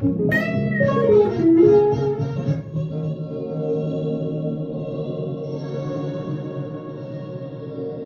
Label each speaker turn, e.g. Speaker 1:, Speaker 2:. Speaker 1: Música